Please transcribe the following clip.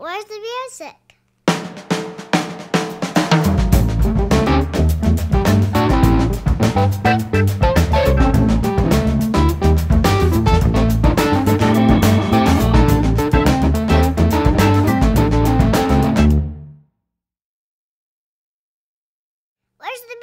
Where's the music? Where's the